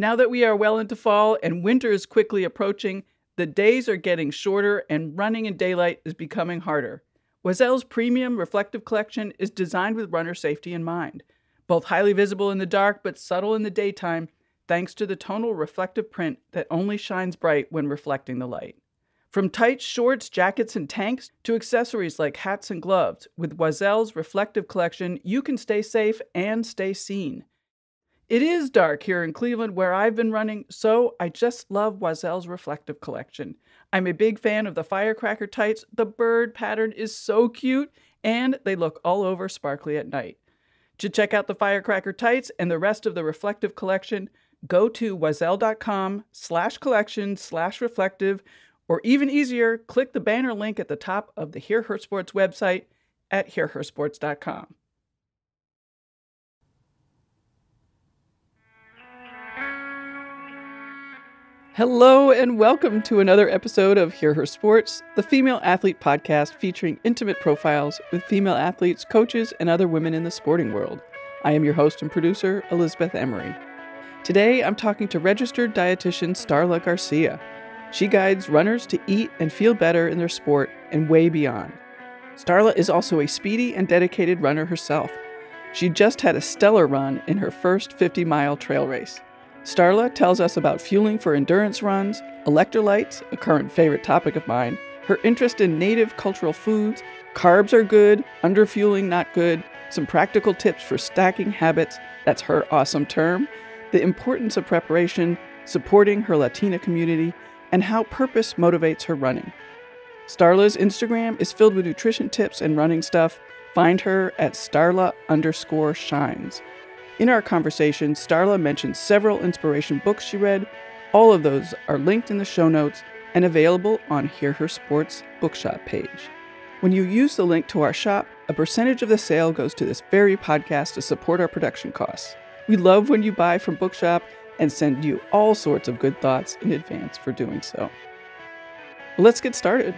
Now that we are well into fall and winter is quickly approaching, the days are getting shorter and running in daylight is becoming harder. Oiselle's premium reflective collection is designed with runner safety in mind. Both highly visible in the dark but subtle in the daytime, thanks to the tonal reflective print that only shines bright when reflecting the light. From tights, shorts, jackets, and tanks to accessories like hats and gloves, with Oiselle's reflective collection, you can stay safe and stay seen. It is dark here in Cleveland where I've been running, so I just love Oiselle's reflective collection. I'm a big fan of the firecracker tights. The bird pattern is so cute, and they look all over sparkly at night. To check out the firecracker tights and the rest of the reflective collection, go to oiselle.com slash collection slash reflective, or even easier, click the banner link at the top of the Hear Her Sports website at hearhersports.com. Hello, and welcome to another episode of Hear Her Sports, the female athlete podcast featuring intimate profiles with female athletes, coaches, and other women in the sporting world. I am your host and producer, Elizabeth Emery. Today, I'm talking to registered dietitian Starla Garcia. She guides runners to eat and feel better in their sport and way beyond. Starla is also a speedy and dedicated runner herself. She just had a stellar run in her first 50 mile trail race. Starla tells us about fueling for endurance runs, electrolytes, a current favorite topic of mine, her interest in native cultural foods, carbs are good, underfueling not good, some practical tips for stacking habits, that's her awesome term, the importance of preparation, supporting her Latina community, and how purpose motivates her running. Starla's Instagram is filled with nutrition tips and running stuff. Find her at starla underscore shines. In our conversation, Starla mentioned several inspiration books she read. All of those are linked in the show notes and available on Hear Her Sports bookshop page. When you use the link to our shop, a percentage of the sale goes to this very podcast to support our production costs. We love when you buy from Bookshop and send you all sorts of good thoughts in advance for doing so. Let's get started.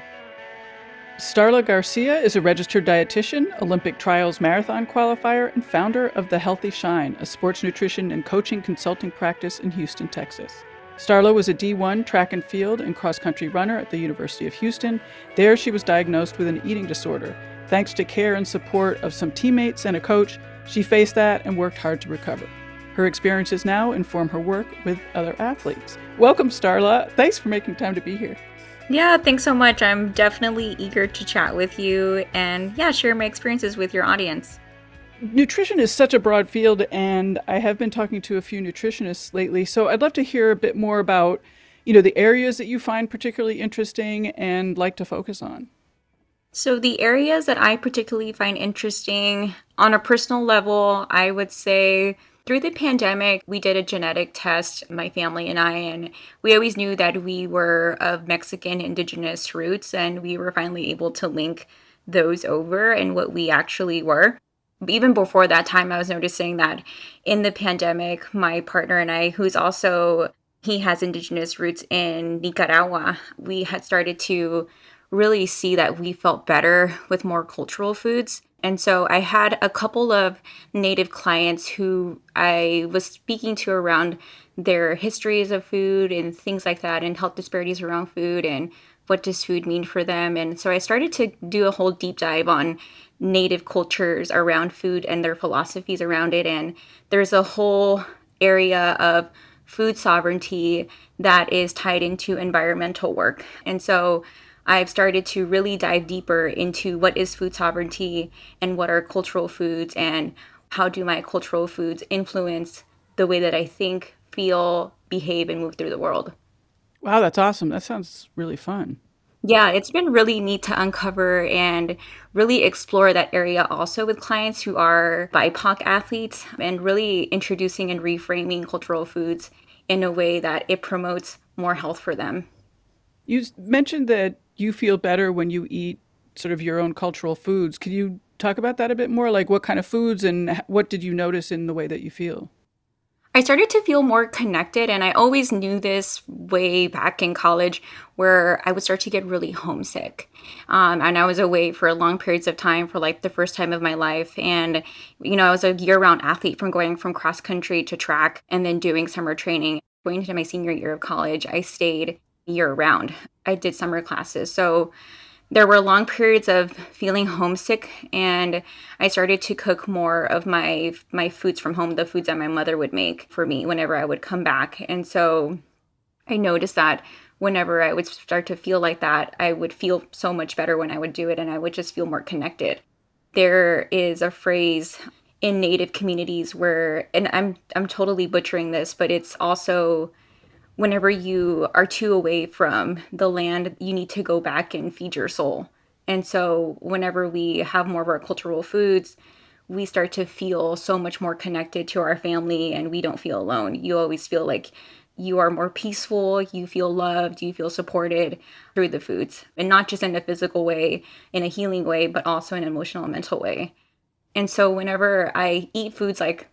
Starla Garcia is a registered dietitian, Olympic trials marathon qualifier, and founder of The Healthy Shine, a sports nutrition and coaching consulting practice in Houston, Texas. Starla was a D1 track and field and cross country runner at the University of Houston. There, she was diagnosed with an eating disorder. Thanks to care and support of some teammates and a coach, she faced that and worked hard to recover. Her experiences now inform her work with other athletes. Welcome, Starla. Thanks for making time to be here. Yeah, thanks so much. I'm definitely eager to chat with you and, yeah, share my experiences with your audience. Nutrition is such a broad field, and I have been talking to a few nutritionists lately. So I'd love to hear a bit more about, you know, the areas that you find particularly interesting and like to focus on. So, the areas that I particularly find interesting on a personal level, I would say through the pandemic, we did a genetic test, my family and I, and we always knew that we were of Mexican indigenous roots, and we were finally able to link those over and what we actually were. Even before that time, I was noticing that in the pandemic, my partner and I, who's also he has indigenous roots in Nicaragua, we had started to really see that we felt better with more cultural foods and so I had a couple of native clients who I was speaking to around their histories of food and things like that and health disparities around food and what does food mean for them. And so I started to do a whole deep dive on native cultures around food and their philosophies around it. And there's a whole area of food sovereignty that is tied into environmental work. And so I've started to really dive deeper into what is food sovereignty and what are cultural foods and how do my cultural foods influence the way that I think, feel, behave, and move through the world. Wow, that's awesome. That sounds really fun. Yeah, it's been really neat to uncover and really explore that area also with clients who are BIPOC athletes and really introducing and reframing cultural foods in a way that it promotes more health for them. You mentioned that you feel better when you eat sort of your own cultural foods. Could you talk about that a bit more? Like what kind of foods and what did you notice in the way that you feel? I started to feel more connected, and I always knew this way back in college where I would start to get really homesick. Um, and I was away for long periods of time for like the first time of my life. And, you know, I was a year round athlete from going from cross country to track and then doing summer training. going into my senior year of college, I stayed year round. I did summer classes. So there were long periods of feeling homesick and I started to cook more of my my foods from home, the foods that my mother would make for me whenever I would come back. And so I noticed that whenever I would start to feel like that, I would feel so much better when I would do it and I would just feel more connected. There is a phrase in native communities where and I'm I'm totally butchering this, but it's also whenever you are too away from the land, you need to go back and feed your soul. And so, whenever we have more of our cultural foods, we start to feel so much more connected to our family and we don't feel alone. You always feel like you are more peaceful, you feel loved, you feel supported through the foods, and not just in a physical way, in a healing way, but also in an emotional and mental way. And so, whenever I eat foods like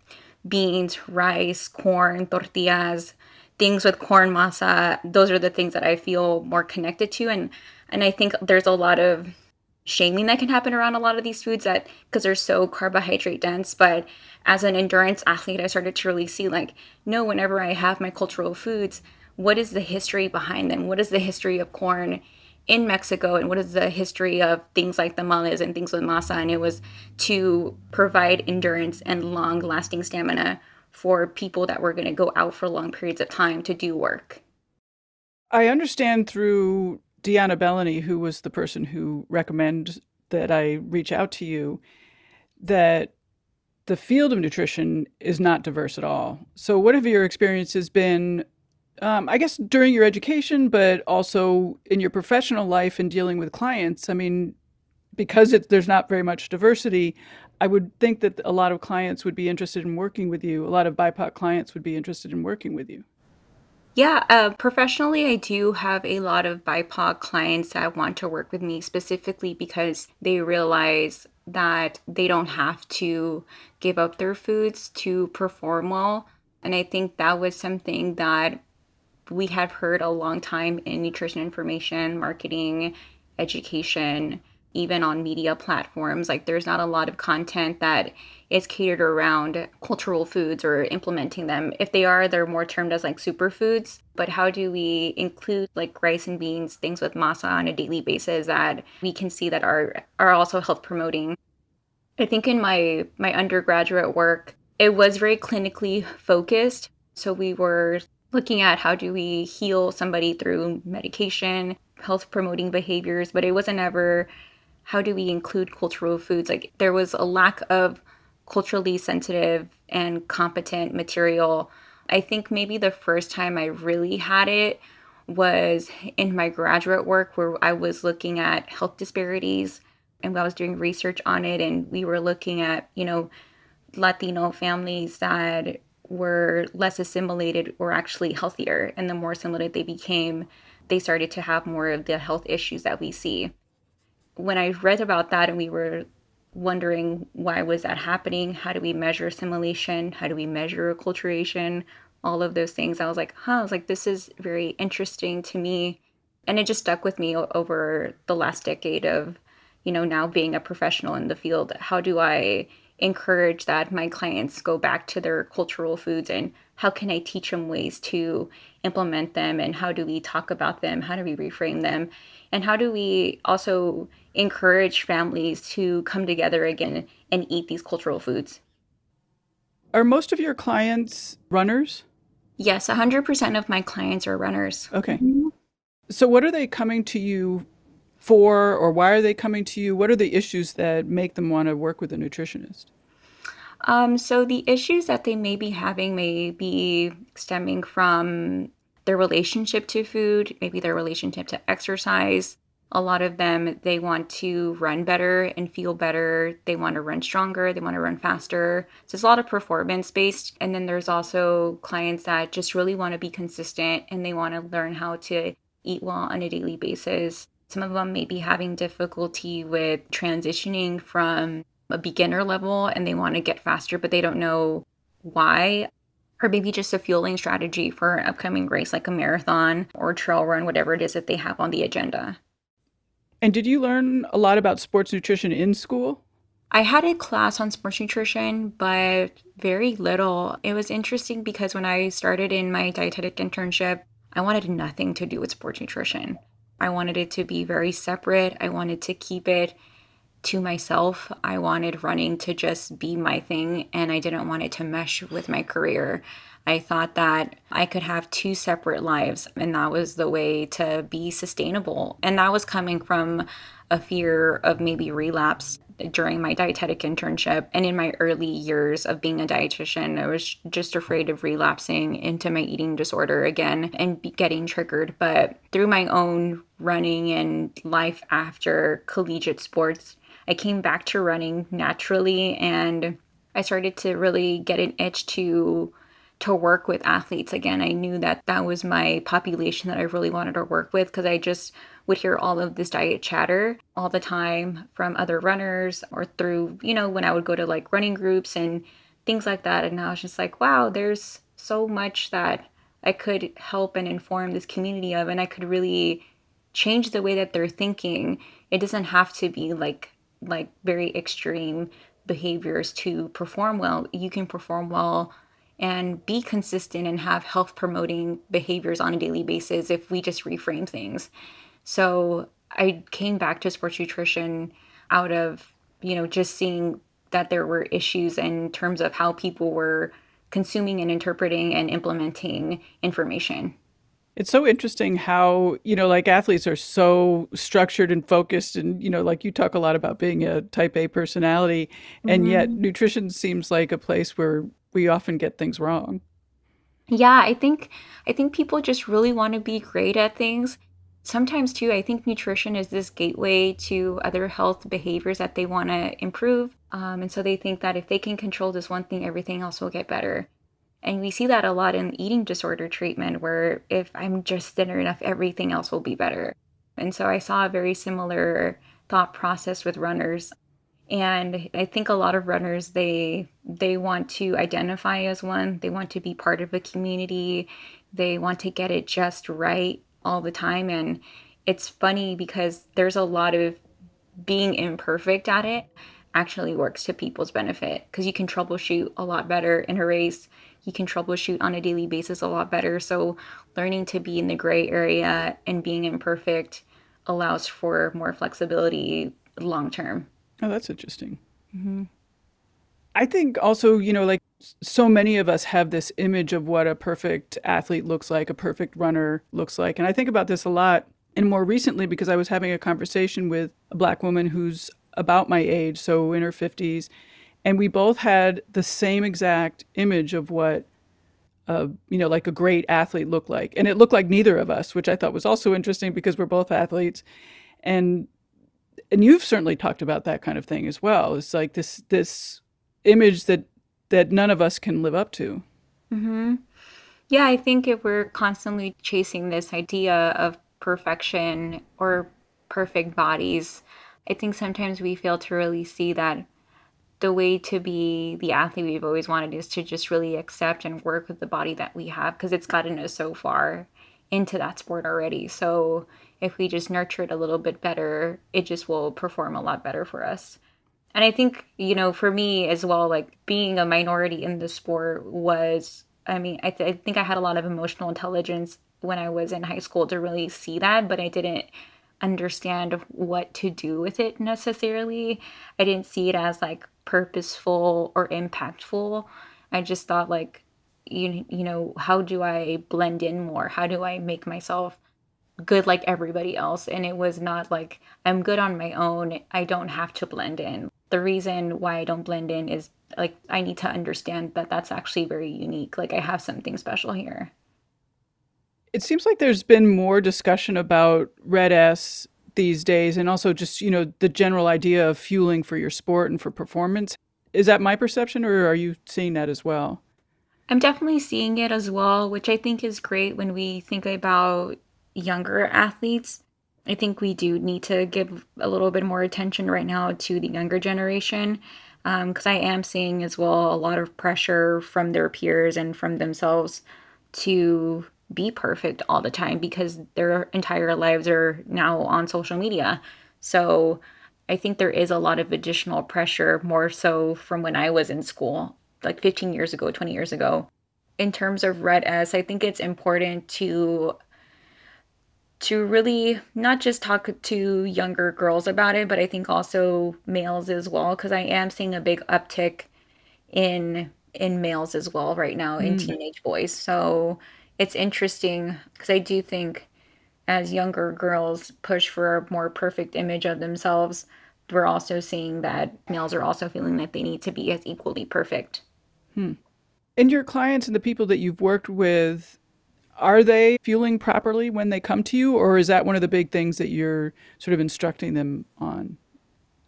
beans, rice, corn, tortillas, things with corn masa, those are the things that I feel more connected to. And and I think there's a lot of shaming that can happen around a lot of these foods that because they're so carbohydrate dense. But as an endurance athlete, I started to really see like, no, whenever I have my cultural foods, what is the history behind them? What is the history of corn in Mexico and what is the history of things like the tamales and things with masa? And it was to provide endurance and long lasting stamina for people that were going to go out for long periods of time to do work. I understand through Deanna Bellany, who was the person who recommended that I reach out to you, that the field of nutrition is not diverse at all. So, what have your experiences been? Um, I guess during your education, but also in your professional life and dealing with clients. I mean, because it, there's not very much diversity, I would think that a lot of clients would be interested in working with you. A lot of BIPOC clients would be interested in working with you. Yeah, uh, professionally, I do have a lot of BIPOC clients that want to work with me specifically because they realize that they don't have to give up their foods to perform well. And I think that was something that we have heard a long time in nutrition information, marketing, education even on media platforms. Like there's not a lot of content that is catered around cultural foods or implementing them. If they are, they're more termed as like superfoods. But how do we include like rice and beans, things with masa on a daily basis that we can see that are are also health promoting? I think in my my undergraduate work, it was very clinically focused. So we were looking at how do we heal somebody through medication, health promoting behaviors, but it wasn't ever how do we include cultural foods? Like there was a lack of culturally sensitive and competent material. I think maybe the first time I really had it was in my graduate work where I was looking at health disparities and I was doing research on it and we were looking at, you know, Latino families that were less assimilated were actually healthier and the more assimilated they became, they started to have more of the health issues that we see when I read about that and we were wondering why was that happening, how do we measure assimilation, how do we measure acculturation, all of those things, I was like, huh, I was like, this is very interesting to me. And it just stuck with me over the last decade of, you know, now being a professional in the field. How do I encourage that my clients go back to their cultural foods and how can I teach them ways to implement them and how do we talk about them? How do we reframe them? And how do we also encourage families to come together again and eat these cultural foods? Are most of your clients runners? Yes, 100% of my clients are runners. Okay. Mm-hmm. So, what are they coming to you for, or why are they coming to you? What are the issues that make them want to work with a nutritionist? Um, so, the issues that they may be having may be stemming from their relationship to food, maybe their relationship to exercise. A lot of them, they want to run better and feel better. They want to run stronger. They want to run faster. So it's a lot of performance based. And then there's also clients that just really want to be consistent and they want to learn how to eat well on a daily basis. Some of them may be having difficulty with transitioning from a beginner level and they want to get faster, but they don't know why or maybe just a fueling strategy for an upcoming race like a marathon or trail run, whatever it is that they have on the agenda. And did you learn a lot about sports nutrition in school? I had a class on sports nutrition, but very little. It was interesting because when I started in my dietetic internship, I wanted nothing to do with sports nutrition. I wanted it to be very separate. I wanted to keep it to myself. I wanted running to just be my thing, and I didn't want it to mesh with my career. I thought that I could have two separate lives, and that was the way to be sustainable. And that was coming from a fear of maybe relapse during my dietetic internship and in my early years of being a dietitian. I was just afraid of relapsing into my eating disorder again and getting triggered. But through my own running and life after collegiate sports, I came back to running naturally and I started to really get an itch to to work with athletes again. I knew that that was my population that I really wanted to work with because I just would hear all of this diet chatter all the time from other runners or through, you know, when I would go to like running groups and things like that. And I was just like, wow, there's so much that I could help and inform this community of, and I could really change the way that they're thinking. It doesn't have to be like like very extreme behaviors to perform well. You can perform well and be consistent and have health promoting behaviors on a daily basis if we just reframe things. So I came back to sports nutrition out of, you know, just seeing that there were issues in terms of how people were consuming and interpreting and implementing information. It's so interesting how, you know, like athletes are so structured and focused. And, you know, like you talk a lot about being a type A personality. And mm-hmm. yet nutrition seems like a place where we often get things wrong. Yeah, I think I think people just really want to be great at things sometimes too i think nutrition is this gateway to other health behaviors that they want to improve um, and so they think that if they can control this one thing everything else will get better and we see that a lot in eating disorder treatment where if i'm just thinner enough everything else will be better and so i saw a very similar thought process with runners and i think a lot of runners they they want to identify as one they want to be part of a community they want to get it just right all the time. And it's funny because there's a lot of being imperfect at it actually works to people's benefit because you can troubleshoot a lot better in a race. You can troubleshoot on a daily basis a lot better. So, learning to be in the gray area and being imperfect allows for more flexibility long term. Oh, that's interesting. Mm-hmm. I think also, you know, like so many of us have this image of what a perfect athlete looks like, a perfect runner looks like. And I think about this a lot. And more recently, because I was having a conversation with a black woman who's about my age, so in her 50s, and we both had the same exact image of what uh, you know, like a great athlete looked like. And it looked like neither of us, which I thought was also interesting because we're both athletes. And and you've certainly talked about that kind of thing as well. It's like this this image that that none of us can live up to. Mm-hmm. Yeah, I think if we're constantly chasing this idea of perfection or perfect bodies, I think sometimes we fail to really see that the way to be the athlete we've always wanted is to just really accept and work with the body that we have because it's gotten us so far into that sport already. So if we just nurture it a little bit better, it just will perform a lot better for us. And I think, you know, for me as well, like being a minority in the sport was, I mean, I, th- I think I had a lot of emotional intelligence when I was in high school to really see that, but I didn't understand what to do with it necessarily. I didn't see it as like purposeful or impactful. I just thought like you you know, how do I blend in more? How do I make myself good like everybody else? And it was not like I'm good on my own. I don't have to blend in the reason why I don't blend in is like I need to understand that that's actually very unique. Like I have something special here. It seems like there's been more discussion about Red-S these days and also just, you know, the general idea of fueling for your sport and for performance. Is that my perception or are you seeing that as well? I'm definitely seeing it as well, which I think is great when we think about younger athletes I think we do need to give a little bit more attention right now to the younger generation because um, I am seeing as well a lot of pressure from their peers and from themselves to be perfect all the time because their entire lives are now on social media. So I think there is a lot of additional pressure, more so from when I was in school, like 15 years ago, 20 years ago. In terms of Red S, I think it's important to to really not just talk to younger girls about it, but I think also males as well, because I am seeing a big uptick in in males as well right now in mm. teenage boys. So it's interesting because I do think as younger girls push for a more perfect image of themselves, we're also seeing that males are also feeling that they need to be as equally perfect. Hmm. And your clients and the people that you've worked with, are they fueling properly when they come to you, or is that one of the big things that you're sort of instructing them on?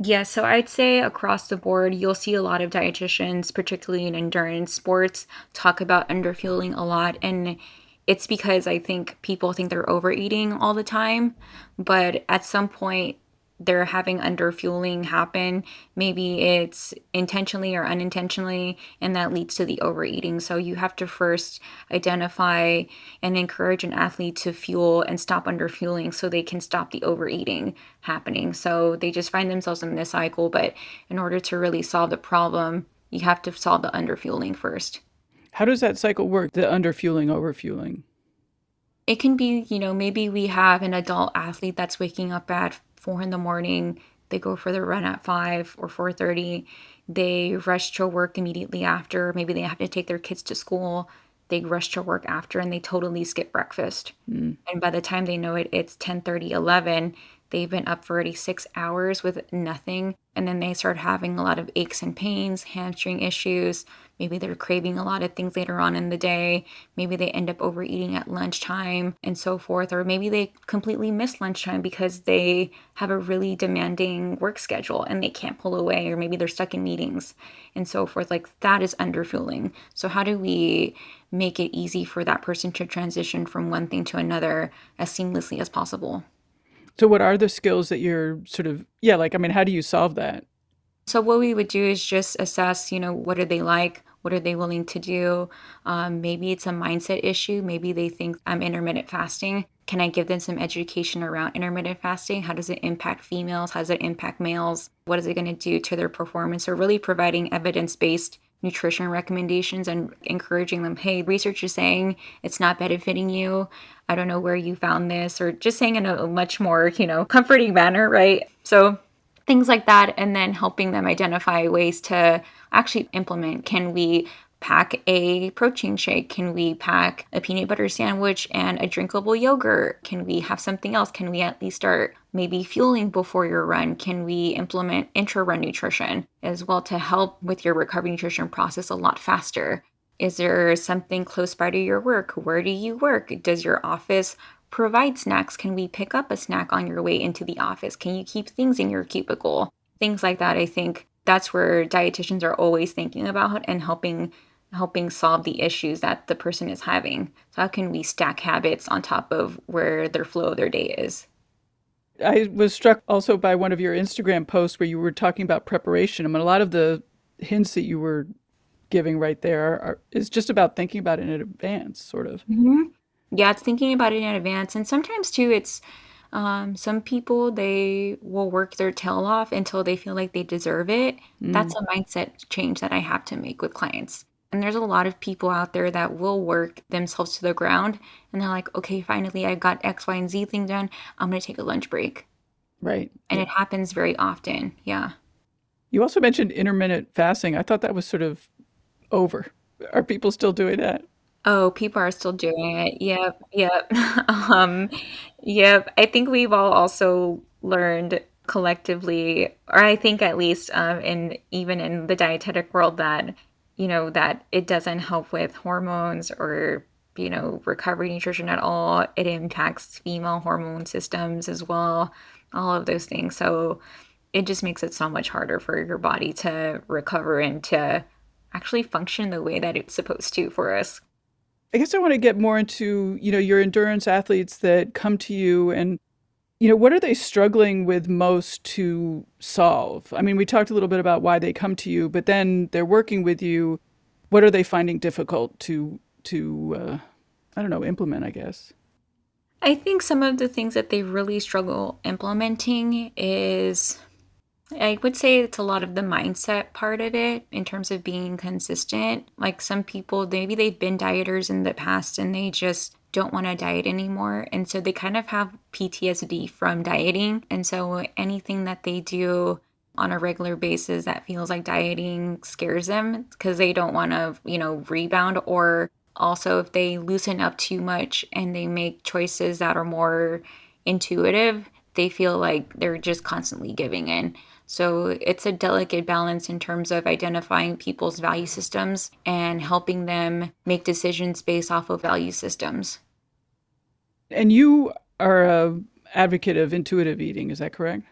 Yeah, so I'd say across the board, you'll see a lot of dietitians, particularly in endurance sports, talk about underfueling a lot. And it's because I think people think they're overeating all the time, but at some point they're having underfueling happen. Maybe it's intentionally or unintentionally, and that leads to the overeating. So you have to first identify and encourage an athlete to fuel and stop underfueling so they can stop the overeating happening. So they just find themselves in this cycle. But in order to really solve the problem, you have to solve the underfueling first. How does that cycle work, the underfueling, overfueling? It can be, you know, maybe we have an adult athlete that's waking up at four in the morning. They go for their run at five or four thirty. They rush to work immediately after. Maybe they have to take their kids to school. They rush to work after and they totally skip breakfast. Mm. And by the time they know it, it's 10 30, 11 They've been up for already six hours with nothing. And then they start having a lot of aches and pains, hamstring issues. Maybe they're craving a lot of things later on in the day. Maybe they end up overeating at lunchtime and so forth. Or maybe they completely miss lunchtime because they have a really demanding work schedule and they can't pull away. Or maybe they're stuck in meetings and so forth. Like that is underfueling. So, how do we make it easy for that person to transition from one thing to another as seamlessly as possible? So, what are the skills that you're sort of, yeah, like, I mean, how do you solve that? So, what we would do is just assess, you know, what are they like? What are they willing to do? Um, maybe it's a mindset issue. Maybe they think I'm intermittent fasting. Can I give them some education around intermittent fasting? How does it impact females? How does it impact males? What is it going to do to their performance? So, really providing evidence based nutrition recommendations and encouraging them, hey, research is saying it's not benefiting you. I don't know where you found this, or just saying in a much more, you know, comforting manner, right? So things like that, and then helping them identify ways to actually implement. Can we pack a protein shake? Can we pack a peanut butter sandwich and a drinkable yogurt? Can we have something else? Can we at least start maybe fueling before your run? Can we implement intra run nutrition as well to help with your recovery nutrition process a lot faster? Is there something close by to your work? Where do you work? Does your office provide snacks? Can we pick up a snack on your way into the office? Can you keep things in your cubicle? Things like that, I think that's where dietitians are always thinking about and helping helping solve the issues that the person is having. So how can we stack habits on top of where their flow of their day is? I was struck also by one of your Instagram posts where you were talking about preparation. I mean, a lot of the hints that you were giving right there are, is just about thinking about it in advance, sort of. Mm-hmm. Yeah, it's thinking about it in advance. And sometimes, too, it's um, some people, they will work their tail off until they feel like they deserve it. Mm. That's a mindset change that I have to make with clients. And there's a lot of people out there that will work themselves to the ground and they're like, okay, finally I got X, Y, and Z thing done. I'm going to take a lunch break. Right. And yeah. it happens very often. Yeah. You also mentioned intermittent fasting. I thought that was sort of over. Are people still doing that? Oh, people are still doing it. Yep. Yep. um, yep. I think we've all also learned collectively, or I think at least um, in even in the dietetic world, that you know, that it doesn't help with hormones or, you know, recovery nutrition at all. It impacts female hormone systems as well, all of those things. So it just makes it so much harder for your body to recover and to actually function the way that it's supposed to for us. I guess I want to get more into, you know, your endurance athletes that come to you and you know, what are they struggling with most to solve? I mean, we talked a little bit about why they come to you, but then they're working with you. What are they finding difficult to to uh, I don't know implement? I guess. I think some of the things that they really struggle implementing is I would say it's a lot of the mindset part of it in terms of being consistent. Like some people, maybe they've been dieters in the past and they just don't want to diet anymore. And so they kind of have PTSD from dieting. And so anything that they do on a regular basis that feels like dieting scares them because they don't want to, you know, rebound or also if they loosen up too much and they make choices that are more intuitive, they feel like they're just constantly giving in. So it's a delicate balance in terms of identifying people's value systems and helping them make decisions based off of value systems. And you are a advocate of intuitive eating, is that correct?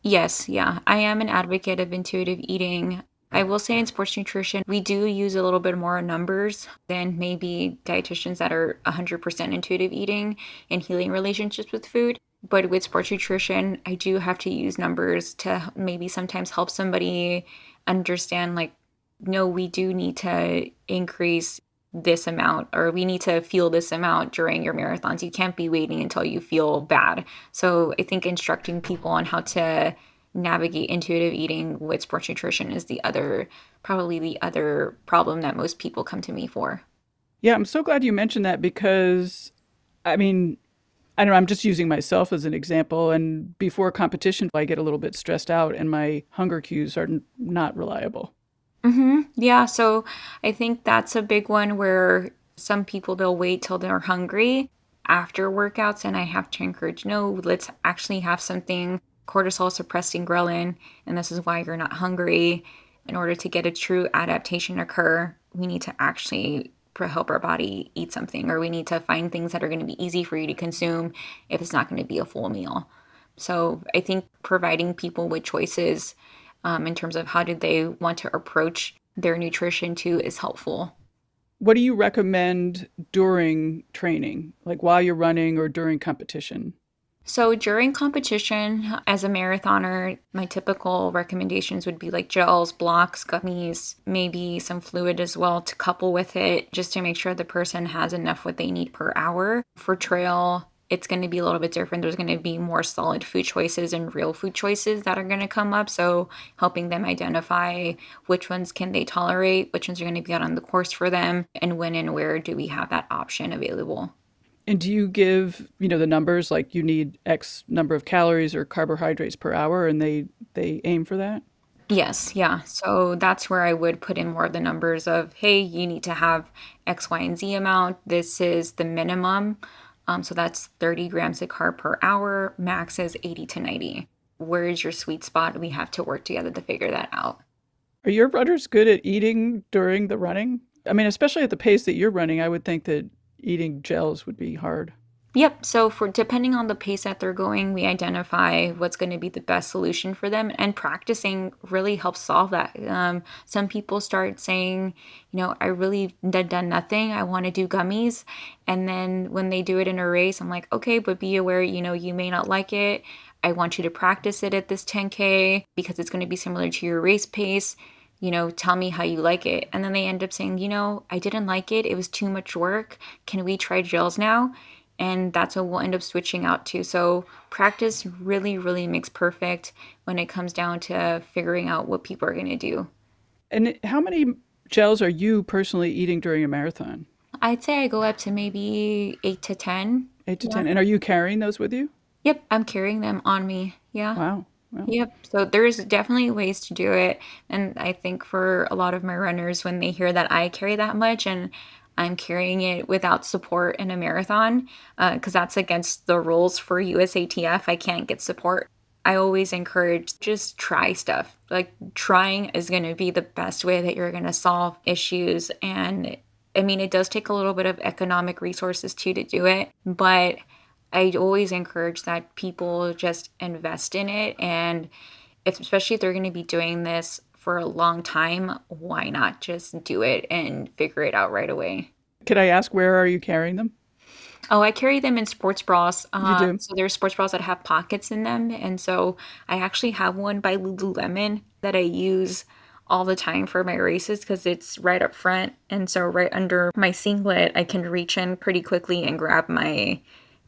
Yes, yeah. I am an advocate of intuitive eating. I will say in sports nutrition, we do use a little bit more numbers than maybe dietitians that are 100% intuitive eating and healing relationships with food. But with sports nutrition, I do have to use numbers to maybe sometimes help somebody understand like, no, we do need to increase this amount or we need to feel this amount during your marathons. You can't be waiting until you feel bad. So I think instructing people on how to navigate intuitive eating with sports nutrition is the other probably the other problem that most people come to me for. Yeah, I'm so glad you mentioned that because I mean, I don't know, I'm just using myself as an example. And before competition, I get a little bit stressed out and my hunger cues are not reliable. Mm-hmm. Yeah. So I think that's a big one where some people they'll wait till they're hungry after workouts. And I have to encourage no, let's actually have something cortisol suppressing ghrelin. And this is why you're not hungry. In order to get a true adaptation occur, we need to actually help our body eat something or we need to find things that are going to be easy for you to consume if it's not going to be a full meal. So i think providing people with choices um, in terms of how do they want to approach their nutrition too is helpful. What do you recommend during training like while you're running or during competition so during competition, as a marathoner, my typical recommendations would be like gels, blocks, gummies, maybe some fluid as well to couple with it just to make sure the person has enough what they need per hour. For trail, it's going to be a little bit different. There's going to be more solid food choices and real food choices that are going to come up. So helping them identify which ones can they tolerate, which ones are going to be out on the course for them, and when and where do we have that option available. And do you give, you know, the numbers like you need X number of calories or carbohydrates per hour and they they aim for that? Yes, yeah. So that's where I would put in more of the numbers of, hey, you need to have X, Y, and Z amount. This is the minimum. Um, so that's 30 grams of carb per hour. Max is 80 to 90. Where is your sweet spot? We have to work together to figure that out. Are your runners good at eating during the running? I mean, especially at the pace that you're running, I would think that eating gels would be hard. Yep. So for depending on the pace that they're going, we identify what's going to be the best solution for them, and practicing really helps solve that. Um, some people start saying, you know, I really done nothing. I want to do gummies, and then when they do it in a race, I'm like, okay, but be aware, you know, you may not like it. I want you to practice it at this 10k because it's going to be similar to your race pace you know, tell me how you like it. And then they end up saying, you know, I didn't like it. It was too much work. Can we try gels now? And that's what we'll end up switching out to. So practice really, really makes perfect when it comes down to figuring out what people are going to do. And how many gels are you personally eating during a marathon? I'd say I go up to maybe eight to 10. Eight to yeah. 10. And are you carrying those with you? Yep, I'm carrying them on me. Yeah. Wow. Yep. So there's definitely ways to do it. And I think for a lot of my runners, when they hear that I carry that much and I'm carrying it without support in a marathon, because uh, that's against the rules for USATF, I can't get support. I always encourage just try stuff. Like trying is going to be the best way that you're going to solve issues. And I mean, it does take a little bit of economic resources too to do it, but I always encourage that people just invest in it. And if, especially if they're going to be doing this for a long time, why not just do it and figure it out right away? Could I ask where are you carrying them? Oh, I carry them in sports bras. Uh, you do? So there's sports bras that have pockets in them. And so I actually have one by Lululemon that I use all the time for my races because it's right up front. And so right under my singlet, I can reach in pretty quickly and grab my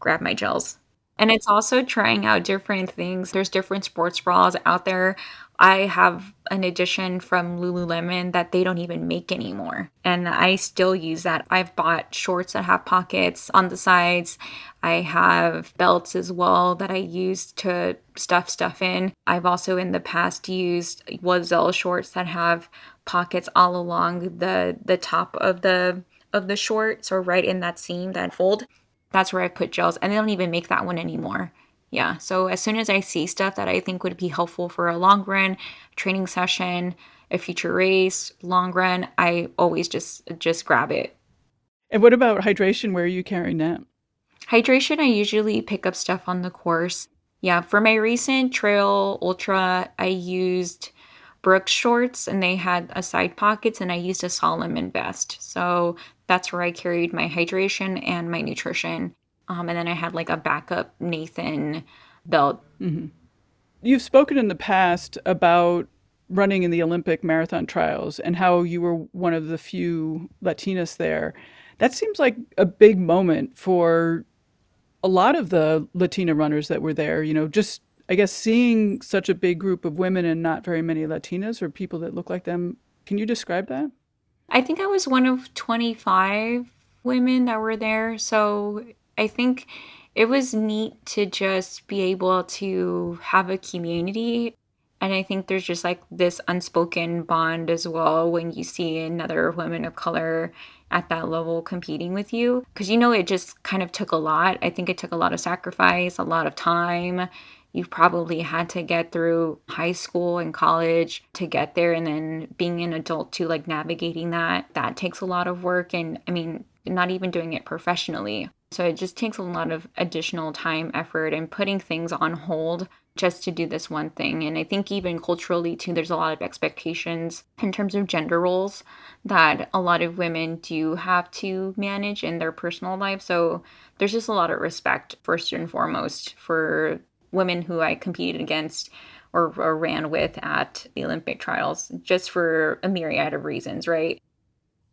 grab my gels. And it's also trying out different things. There's different sports bras out there. I have an edition from Lululemon that they don't even make anymore. And I still use that. I've bought shorts that have pockets on the sides. I have belts as well that I use to stuff stuff in. I've also in the past used Oiselle shorts that have pockets all along the the top of the of the shorts or right in that seam, that fold. That's where I put gels, and they don't even make that one anymore. Yeah, so as soon as I see stuff that I think would be helpful for a long run, training session, a future race, long run, I always just just grab it. And what about hydration? Where are you carrying that? Hydration, I usually pick up stuff on the course. Yeah, for my recent trail ultra, I used Brooks shorts and they had a side pockets and I used a Salomon vest. So that's where I carried my hydration and my nutrition. Um, and then I had like a backup Nathan belt. Mm-hmm. You've spoken in the past about running in the Olympic marathon trials and how you were one of the few Latinas there. That seems like a big moment for a lot of the Latina runners that were there. You know, just I guess seeing such a big group of women and not very many Latinas or people that look like them. Can you describe that? I think I was one of 25 women that were there. So I think it was neat to just be able to have a community. And I think there's just like this unspoken bond as well when you see another woman of color at that level competing with you. Because you know, it just kind of took a lot. I think it took a lot of sacrifice, a lot of time. You probably had to get through high school and college to get there. And then being an adult to like navigating that, that takes a lot of work. And I mean, not even doing it professionally. So it just takes a lot of additional time, effort, and putting things on hold just to do this one thing. And I think even culturally, too, there's a lot of expectations in terms of gender roles that a lot of women do have to manage in their personal life. So there's just a lot of respect, first and foremost, for women who I competed against or, or ran with at the Olympic trials, just for a myriad of reasons, right?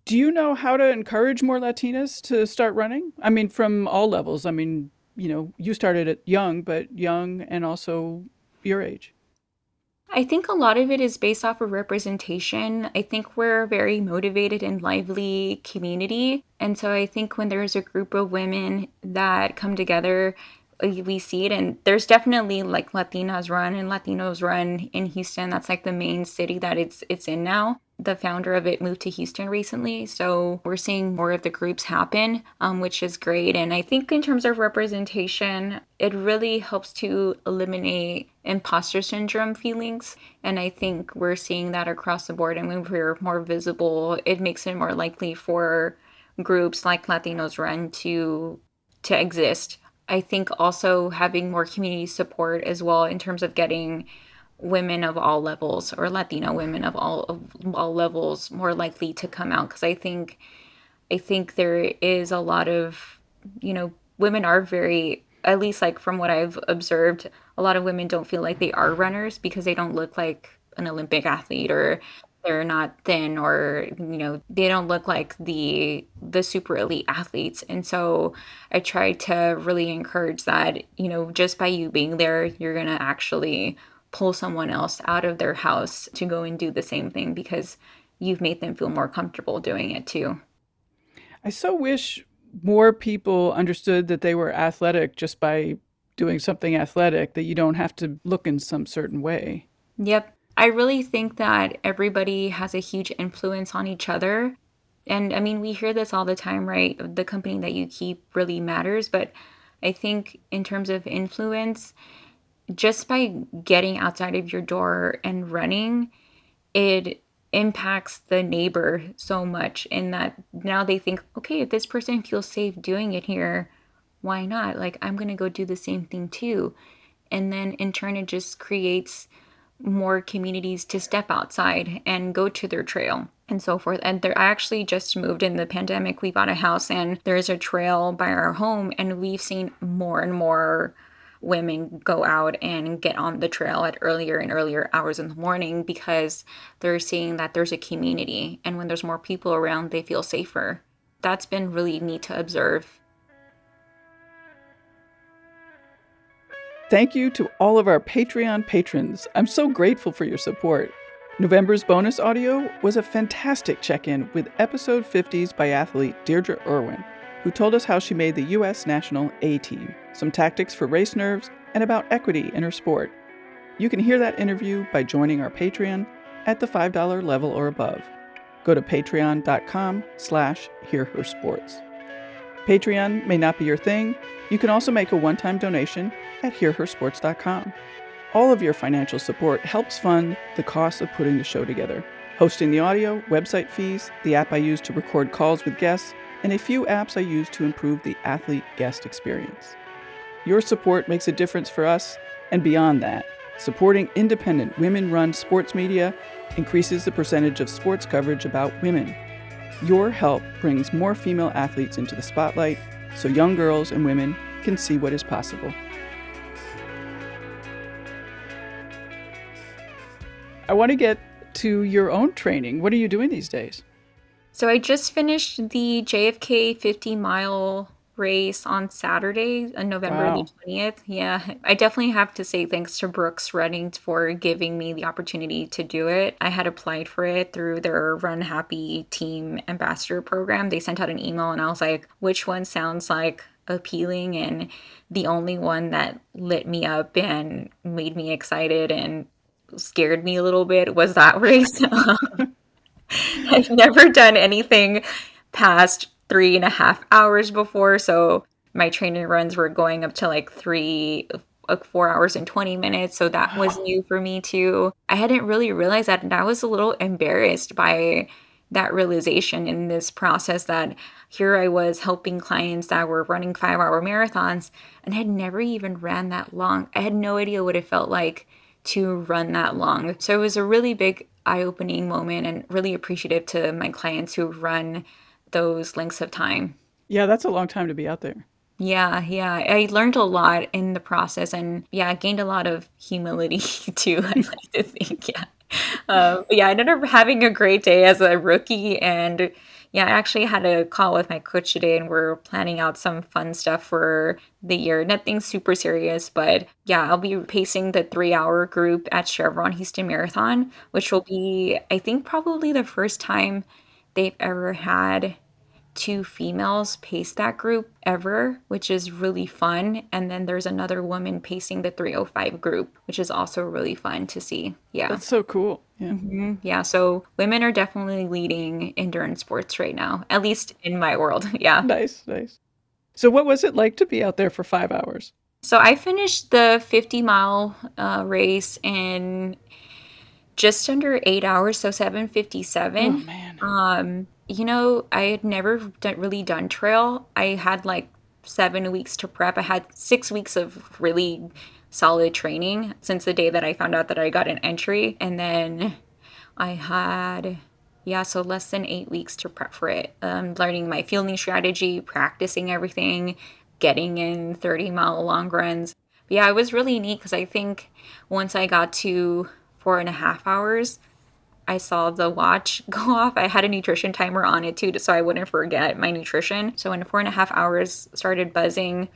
Do you know how to encourage more Latinas to start running? I mean, from all levels. I mean, you know, you started at young, but young and also your age. I think a lot of it is based off of representation. I think we're a very motivated and lively community. And so I think when there's a group of women that come together we see it and there's definitely like latinas run and latinos run in houston. That's like the main city that it's it's in now. The founder of it moved to houston recently so we're seeing more of the groups happen um, which is great. And i think in terms of representation it really helps to eliminate imposter syndrome feelings. And i think we're seeing that across the board. And when we're more visible. It makes it more likely for groups like latinos run to to exist I think also having more community support as well in terms of getting women of all levels or Latino women of all of all levels more likely to come out. Because I think I think there is a lot of you know women are very at least like from what I've observed a lot of women don't feel like they are runners because they don't look like an Olympic athlete or they're not thin or you know they don't look like the the super elite athletes. And so i try to really encourage that you know just by you being there you're gonna actually pull someone else out of their house to go and do the same thing because you've made them feel more comfortable doing it too. I so wish more people understood that they were athletic just by doing something athletic that you don't have to look in some certain way. Yep I really think that everybody has a huge influence on each other. And I mean, we hear this all the time, right? The company that you keep really matters. But I think in terms of influence, just by getting outside of your door and running, it impacts the neighbor so much in that now they think, okay, if this person feels safe doing it here, why not? Like, I'm going to go do the same thing too. And then in turn, it just creates more communities to step outside and go to their trail and so forth. And there, I actually just moved in the pandemic. We bought a house and there's a trail by our home, and we've seen more and more women go out and get on the trail at earlier and earlier hours in the morning because they're seeing that there's a community. And when there's more people around, they feel safer. That's been really neat to observe Thank you to all of our Patreon patrons. I'm so grateful for your support. November's bonus audio was a fantastic check in with episode 50s biathlete Deedra Irwin, who told us how she made the U.S. national A team, some tactics for race nerves, and about equity in her sport. You can hear that interview by joining our Patreon at the $5 level or above. Go to patreon.com slash hearhersports. Patreon may not be your thing. You can also make a one-time donation at hearhersports.com. All of your financial support helps fund the cost of putting the show together. Hosting the audio, website fees, the app I use to record calls with guests, and a few apps I use to improve the athlete guest experience. Your support makes a difference for us, and beyond that, supporting independent women run sports media increases the percentage of sports coverage about women. Your help brings more female athletes into the spotlight so young girls and women can see what is possible. I want to get to your own training. What are you doing these days? So I just finished the JFK 50 mile race on Saturday, on November wow. the 20th. Yeah, I definitely have to say thanks to Brooks Running for giving me the opportunity to do it. I had applied for it through their Run Happy Team Ambassador program. They sent out an email and I was like, which one sounds like appealing? And the only one that lit me up and made me excited and scared me a little bit was that race. I've never done anything past three and a half hours before, so my training runs were going up to like three, like four hours and 20 minutes. So that was new for me too. I hadn't really realized that, and I was a little embarrassed by that realization in this process that here I was helping clients that were running five hour marathons and had never even ran that long. I had no idea what it felt like to run that long. So it was a really big eye opening moment and really appreciative to my clients who run those lengths of time. Yeah, that's a long time to be out there. Yeah, yeah. I learned a lot in the process and yeah, I gained a lot of humility too, I like to think. Yeah. Um, yeah, I ended up having a great day as a rookie and yeah, I actually had a call with my coach today and we're planning out some fun stuff for the year. Nothing super serious, but yeah, I'll be pacing the three hour group at Chevron Houston Marathon, which will be, I think, probably the first time they've ever had two females pace that group ever, which is really fun. And then there's another woman pacing the 305 group, which is also really fun to see. Yeah. That's so cool. Yeah. Mm-hmm. Yeah. So women are definitely leading endurance sports right now, at least in my world. Yeah. Nice. Nice. So, what was it like to be out there for five hours? So, I finished the 50 mile uh, race in just under eight hours, so 757. Oh, man. Um, you know, I had never done, really done trail. I had like seven weeks to prep. I had six weeks of really solid training since the day that I found out that I got an entry. And then I had, yeah, so less than eight weeks to prep for it. Um, learning my fueling strategy, practicing everything, getting in 30 mile long runs. But yeah, it was really neat because I think once I got to four and a half hours, I saw the watch go off. I had a nutrition timer on it too, so I wouldn't forget my nutrition. So when four and a half hours started buzzing,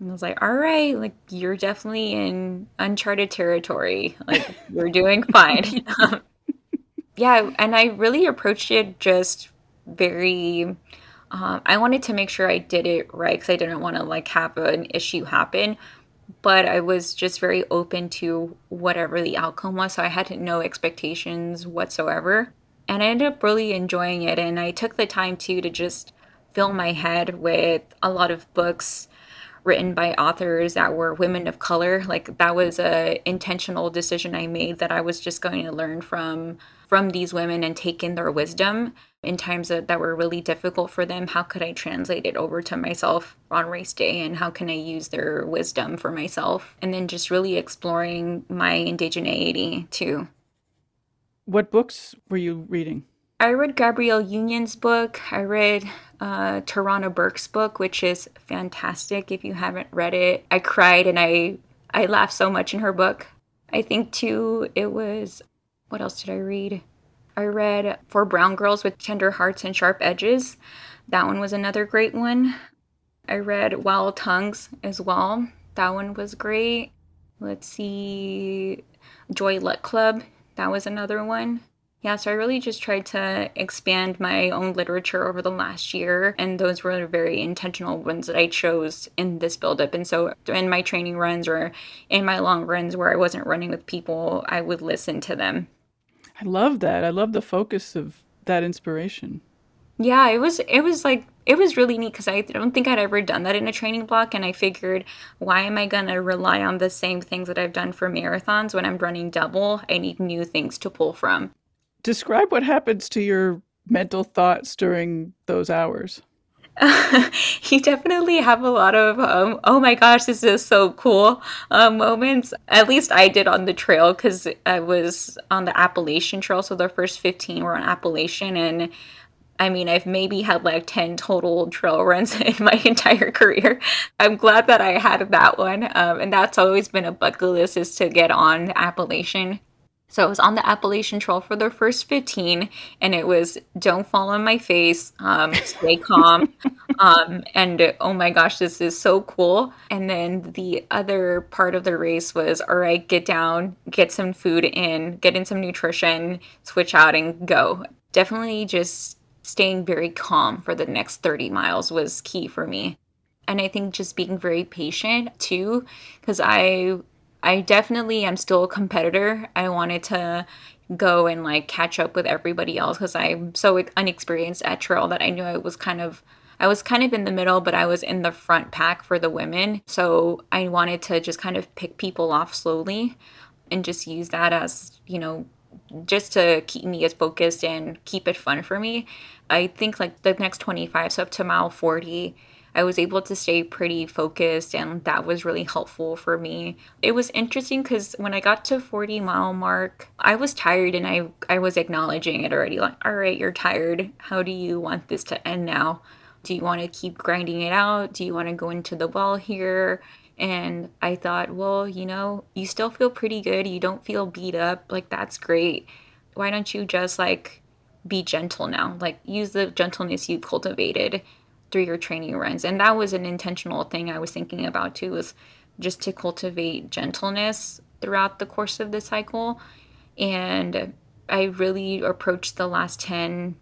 I was like, all right, like you're definitely in uncharted territory. Like you're doing fine. um, yeah, and I really approached it just very. Um, I wanted to make sure I did it right because I didn't want to like have an issue happen but I was just very open to whatever the outcome was. So I had no expectations whatsoever. And I ended up really enjoying it. And I took the time too to just fill my head with a lot of books written by authors that were women of color. Like that was a intentional decision I made that I was just going to learn from from these women and take in their wisdom in times that, that were really difficult for them how could i translate it over to myself on race day and how can i use their wisdom for myself? And then just really exploring my indigeneity too. What books were you reading? I read gabrielle union's book. I read uh, tarana burke's book which is fantastic if you haven't read it. I cried and i i laughed so much in her book. I think too it was what else did i read I read For Brown Girls with Tender Hearts and Sharp Edges. That one was another great one. I read Wild Tongues as well. That one was great. let's see, Joy Luck Club. That was another one. Yeah, so I really just tried to expand my own literature over the last year, and those were very intentional ones that I chose in this buildup. And so, in my training runs or in my long runs where I wasn't running with people, I would listen to them. I love that. I love the focus of that inspiration. Yeah, it was it was like it was really neat because I don't think I'd ever done that in a training block, and I figured, why am I gonna rely on the same things that I've done for marathons when I'm running double? I need new things to pull from describe what happens to your mental thoughts during those hours. you definitely have a lot of um, oh my gosh this is so cool uh, moments at least i did on the trail because i was on the appalachian trail so the first 15 were on appalachian and I mean, I've maybe had like 10 total trail runs in my entire career. I'm glad that I had that one. Um, and that's always been a bucket list is to get on Appalachian. So I was on the Appalachian Trail for the first 15, and it was don't fall on my face, um, stay calm. um, and oh my gosh, this is so cool. And then the other part of the race was all right, get down, get some food in, get in some nutrition, switch out, and go. Definitely just staying very calm for the next 30 miles was key for me. And I think just being very patient too, because I I definitely am still a competitor. I wanted to go and like catch up with everybody else because I'm so unexperienced at trail that I knew I was kind of I was kind of in the middle, but I was in the front pack for the women. So I wanted to just kind of pick people off slowly and just use that as, you know, just to keep me as focused and keep it fun for me. I think like the next 25, so up to mile 40, I was able to stay pretty focused and that was really helpful for me. It was interesting cuz when I got to 40 mile mark, I was tired and I I was acknowledging it already like, "All right, you're tired. How do you want this to end now? Do you want to keep grinding it out? Do you want to go into the wall here?" And I thought, well, you know, you still feel pretty good. You don't feel beat up. Like, that's great. Why don't you just like be gentle now? Like, use the gentleness you cultivated through your training runs. And that was an intentional thing I was thinking about too, was just to cultivate gentleness throughout the course of the cycle. And I really approached the last 10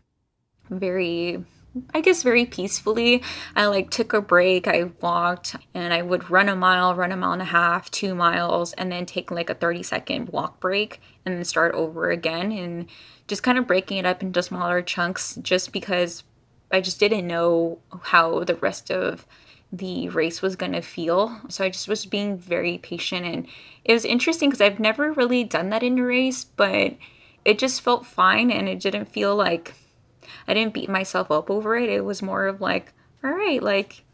very I guess very peacefully. I like took a break. I walked and I would run a mile, run a mile and a half, two miles, and then take like a 30 second walk break and then start over again and just kind of breaking it up into smaller chunks just because I just didn't know how the rest of the race was going to feel. So I just was being very patient. And it was interesting because I've never really done that in a race, but it just felt fine and it didn't feel like I didn't beat myself up over it. It was more of like, all right, like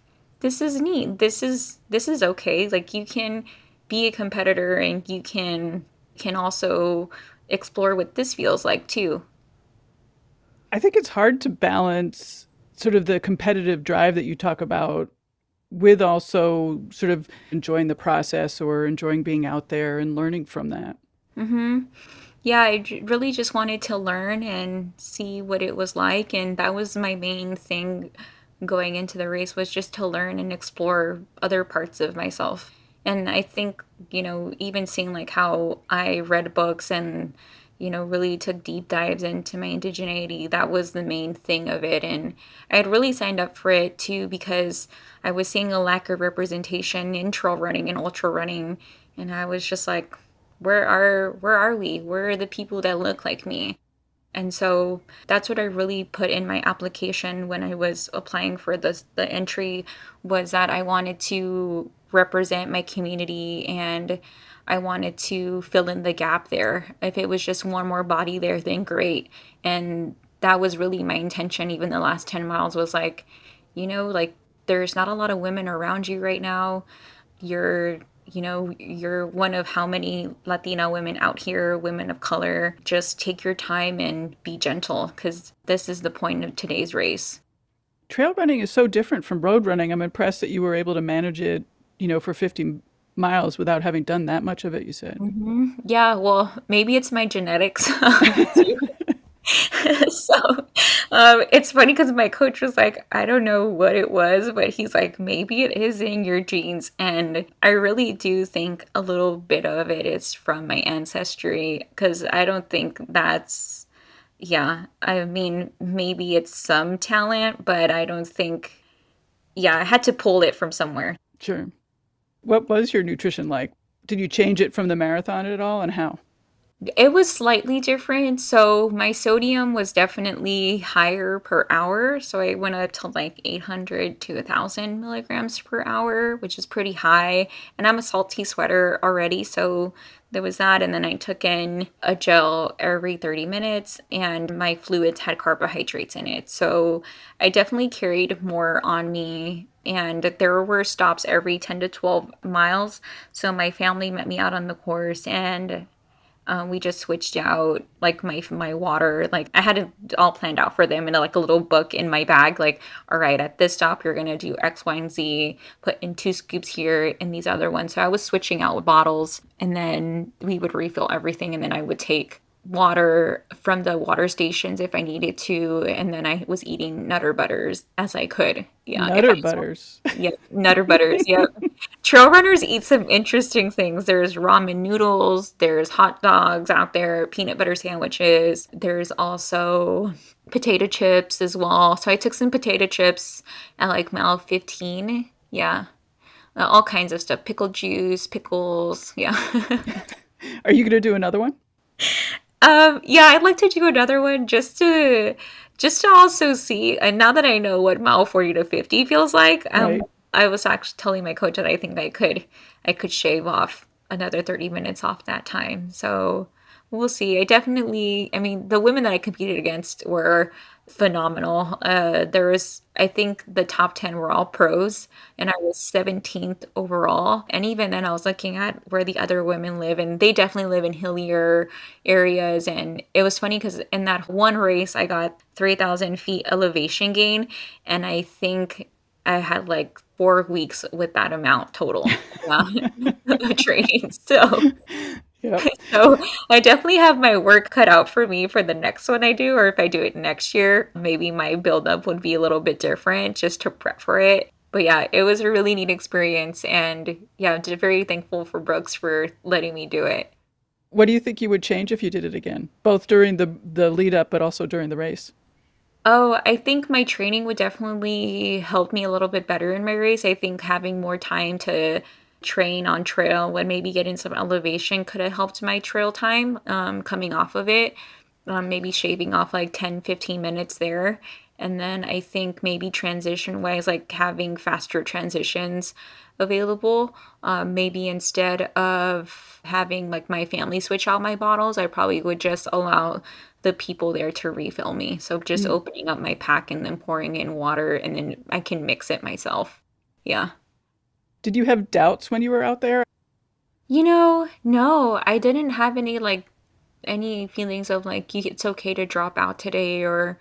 this is neat. This is this is okay. Like you can be a competitor and you can can also explore what this feels like too. I think it's hard to balance sort of the competitive drive that you talk about with also sort of enjoying the process or enjoying being out there and learning from that. Mm-hmm. Yeah, I really just wanted to learn and see what it was like, and that was my main thing going into the race was just to learn and explore other parts of myself. And I think, you know, even seeing like how I read books and you know, really took deep dives into my indigeneity. That was the main thing of it. And I had really signed up for it too because I was seeing a lack of representation in trail running and ultra running. And I was just like, where are where are we? Where are the people that look like me? And so that's what I really put in my application when I was applying for the the entry was that I wanted to represent my community and I wanted to fill in the gap there. If it was just one more body there, then great. And that was really my intention. Even the last 10 miles was like, you know, like there's not a lot of women around you right now. You're, you know, you're one of how many Latina women out here, women of color. Just take your time and be gentle because this is the point of today's race. Trail running is so different from road running. I'm impressed that you were able to manage it, you know, for 50 miles without having done that much of it, you said. Mm-hmm. Yeah, well, maybe it's my genetics. so um, it's funny because my coach was like, I don't know what it was, but he's like, maybe it is in your genes. And I really do think a little bit of it is from my ancestry because I don't think that's, yeah, I mean, maybe it's some talent, but I don't think, yeah, I had to pull it from somewhere. Sure. What was your nutrition like? Did you change it from the marathon at all and how? It was slightly different. So my sodium was definitely higher per hour. So I went up to like 800 to 1,000 milligrams per hour, which is pretty high. And I'm a salty sweater already. So there was that. And then I took in a gel every 30 minutes, and my fluids had carbohydrates in it. So I definitely carried more on me and there were stops every 10 to 12 miles. So my family met me out on the course and um, we just switched out like my my water. Like I had it all planned out for them in like a little book in my bag. Like, all right, at this stop you're gonna do X, Y, and Z. Put in two scoops here and these other ones. So I was switching out bottles, and then we would refill everything, and then I would take water from the water stations if I needed to, and then I was eating Nutter Butters as I could. Yeah, Nutter Butters. Yeah, Nutter Butters. yeah. Trail runners eat some interesting things. There's ramen noodles. There's hot dogs out there. Peanut butter sandwiches. There's also potato chips as well. So I took some potato chips at like mile 15. Yeah. Uh, all kinds of stuff. Pickle juice, pickles. Yeah. Are you going to do another one? Um, yeah, I'd like to do another one just to just to also see. And now that I know what mile forty to fifty feels like, um, right. I was actually telling my coach that I think I could I could shave off another thirty minutes off that time. So we'll see. I definitely. I mean, the women that I competed against were phenomenal. Uh, there was, I think, the top 10 were all pros, and I was 17th overall. And even then, I was looking at where the other women live, and they definitely live in hillier areas. And it was funny because in that one race, I got 3,000 feet elevation gain, and I think I had like four weeks with that amount total uh, yeah, training. So Yep. So I definitely have my work cut out for me for the next one I do, or if I do it next year, maybe my buildup would be a little bit different just to prep for it. But yeah, it was a really neat experience, and yeah, I'm very thankful for Brooks for letting me do it. What do you think you would change if you did it again, both during the the lead up, but also during the race? Oh, I think my training would definitely help me a little bit better in my race. I think having more time to train on trail when maybe getting some elevation could have helped my trail time um, coming off of it. Um, maybe shaving off like 10 15 minutes there. And then i think maybe transition wise like having faster transitions available. Um, maybe instead of having like my family switch out my bottles i probably would just allow the people there to refill me so just mm-hmm. opening up my pack and then pouring in water and then i can mix it myself yeah did you have doubts when you were out there? You know, no, I didn't have any like any feelings of like it's okay to drop out today or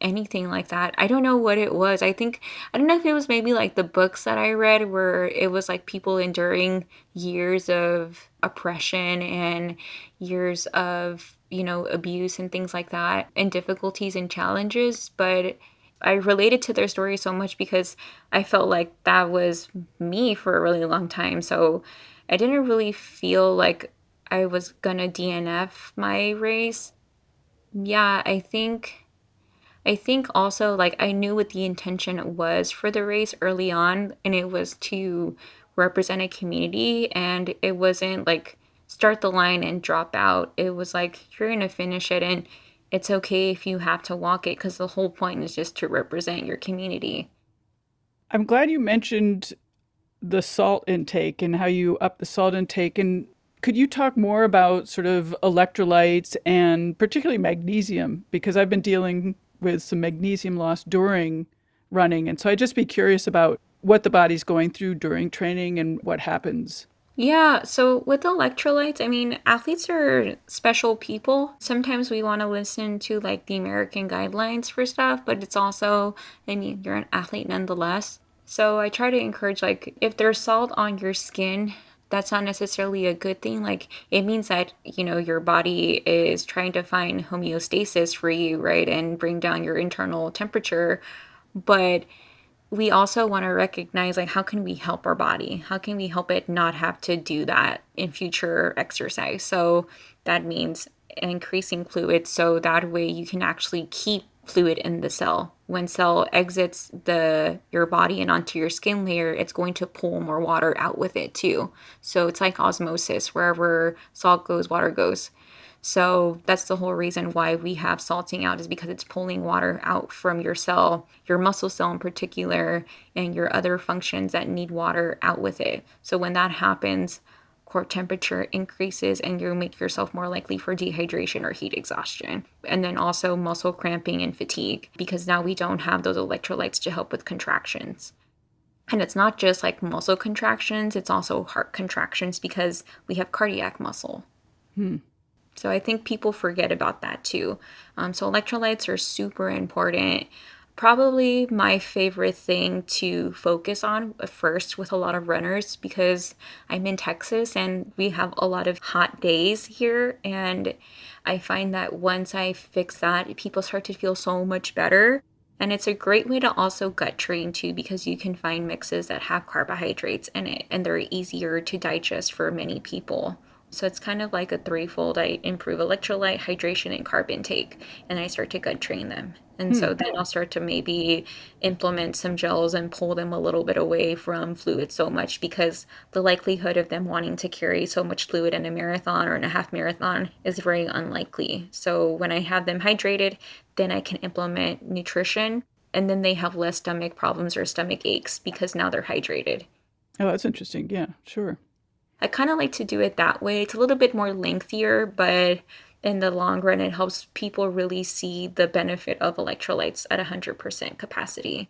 anything like that. I don't know what it was. I think I don't know if it was maybe like the books that I read where it was like people enduring years of oppression and years of, you know, abuse and things like that and difficulties and challenges, but I related to their story so much because I felt like that was me for a really long time. So I didn't really feel like I was gonna DNF my race. Yeah, I think I think also like I knew what the intention was for the race early on and it was to represent a community and it wasn't like start the line and drop out. It was like you're to finish it and it's okay if you have to walk it because the whole point is just to represent your community. I'm glad you mentioned the salt intake and how you up the salt intake. And could you talk more about sort of electrolytes and particularly magnesium? Because I've been dealing with some magnesium loss during running. And so I'd just be curious about what the body's going through during training and what happens. Yeah, so with electrolytes, I mean, athletes are special people. Sometimes we want to listen to like the American guidelines for stuff, but it's also, I mean, you're an athlete nonetheless. So I try to encourage like if there's salt on your skin, that's not necessarily a good thing. Like it means that, you know, your body is trying to find homeostasis for you, right? And bring down your internal temperature. But we also want to recognize like how can we help our body? How can we help it not have to do that in future exercise? So that means increasing fluid so that way you can actually keep fluid in the cell. When cell exits the your body and onto your skin layer, it's going to pull more water out with it too. So it's like osmosis, wherever salt goes, water goes. So that's the whole reason why we have salting out is because it's pulling water out from your cell, your muscle cell in particular, and your other functions that need water out with it. So when that happens, core temperature increases and you make yourself more likely for dehydration or heat exhaustion. And then also muscle cramping and fatigue because now we don't have those electrolytes to help with contractions. And it's not just like muscle contractions, it's also heart contractions because we have cardiac muscle. Hmm. So I think people forget about that too. Um, so electrolytes are super important probably my favorite thing to focus on first with a lot of runners because I'm in Texas and we have a lot of hot days here. And I find that once I fix that, people start to feel so much better. And it's a great way to also gut train too because you can find mixes that have carbohydrates in it and they're easier to digest for many people. So it's kind of like a threefold. I improve electrolyte, hydration, and carb intake, and I start to gut train them. And hmm. so then I'll start to maybe implement some gels and pull them a little bit away from fluid so much because the likelihood of them wanting to carry so much fluid in a marathon or in a half marathon is very unlikely. So when I have them hydrated, then I can implement nutrition and then they have less stomach problems or stomach aches because now they're hydrated. Oh, that's interesting. Yeah, sure. I kind of like to do it that way. It's a little bit more lengthier, but in the long run, it helps people really see the benefit of electrolytes at 100% capacity.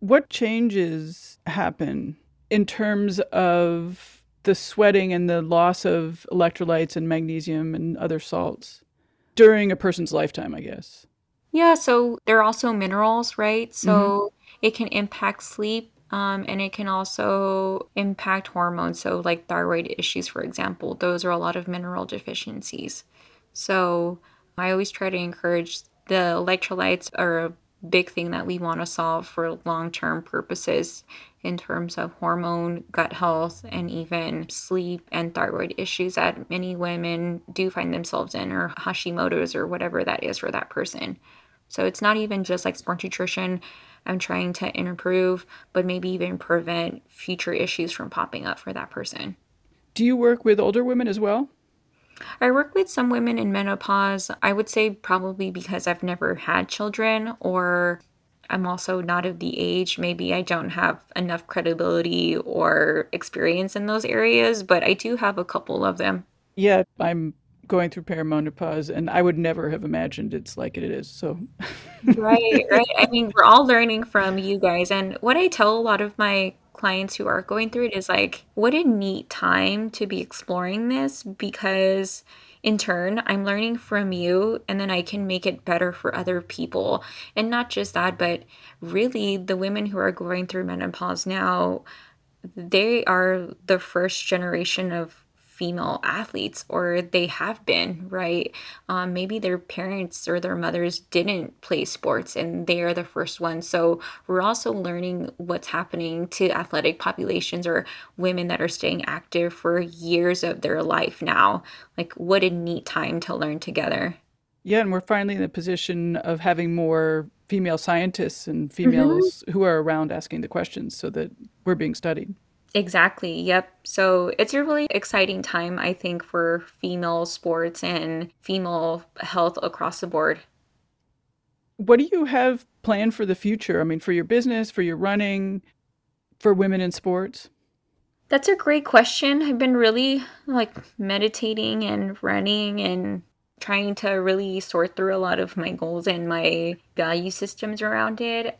What changes happen in terms of the sweating and the loss of electrolytes and magnesium and other salts during a person's lifetime, I guess? Yeah, so they're also minerals, right? So mm-hmm. it can impact sleep um, and it can also impact hormones. So, like thyroid issues, for example, those are a lot of mineral deficiencies. So, I always try to encourage the electrolytes are a big thing that we want to solve for long term purposes in terms of hormone, gut health, and even sleep and thyroid issues that many women do find themselves in, or Hashimoto's, or whatever that is for that person. So, it's not even just like sport nutrition I'm trying to improve, but maybe even prevent future issues from popping up for that person. Do you work with older women as well? I work with some women in menopause. I would say probably because I've never had children or I'm also not of the age. Maybe I don't have enough credibility or experience in those areas, but I do have a couple of them. Yeah, I'm going through perimenopause and I would never have imagined it's like it is. So Right, right. I mean, we're all learning from you guys and what I tell a lot of my clients who are going through it is like what a neat time to be exploring this because in turn I'm learning from you and then I can make it better for other people. And not just that, but really the women who are going through menopause now they are the first generation of female athletes or they have been right? Um, maybe their parents or their mothers didn't play sports and they are the first ones. So we're also learning what's happening to athletic populations or women that are staying active for years of their life now. Like what a neat time to learn together. Yeah and we're finally in the position of having more female scientists and females mm-hmm. who are around asking the questions so that we're being studied Exactly. Yep. So it's a really exciting time, I think, for female sports and female health across the board. What do you have planned for the future? I mean, for your business, for your running, for women in sports? That's a great question. I've been really like meditating and running and trying to really sort through a lot of my goals and my value systems around it.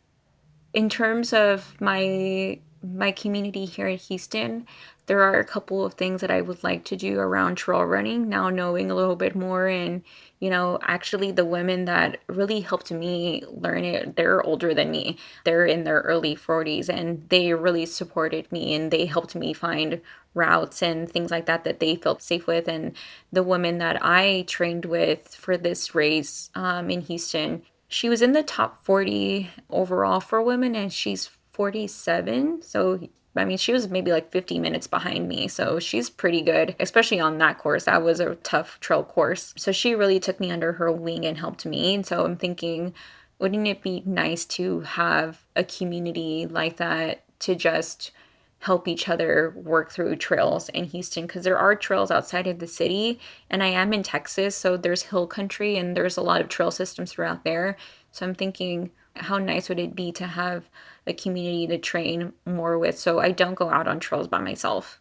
In terms of my my community here in Houston, there are a couple of things that I would like to do around trail running. Now knowing a little bit more and you know actually the women that really helped me learn it they're older than me. They're in their early 40s and they really supported me and they helped me find routes and things like that that they felt safe with. And the woman that I trained with for this race um, in Houston she was in the top 40 overall for women and she's 47 so I mean, she was maybe like 50 minutes behind me. So she's pretty good, especially on that course. That was a tough trail course. So she really took me under her wing and helped me. And so I'm thinking, wouldn't it be nice to have a community like that to just help each other work through trails in Houston because there are trails outside of the city and I am in Texas so there's hill country and there's a lot of trail systems throughout there so I'm thinking how nice would it be to have a community to train more with so I don't go out on trails by myself.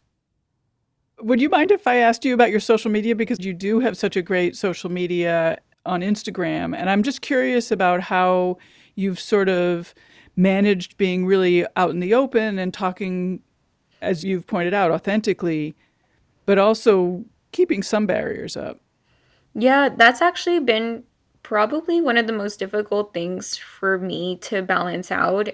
Would you mind if I asked you about your social media? Because you do have such a great social media on Instagram. And I'm just curious about how you've sort of managed being really out in the open and talking, as you've pointed out, authentically, but also keeping some barriers up. Yeah, that's actually been probably one of the most difficult things for me to balance out.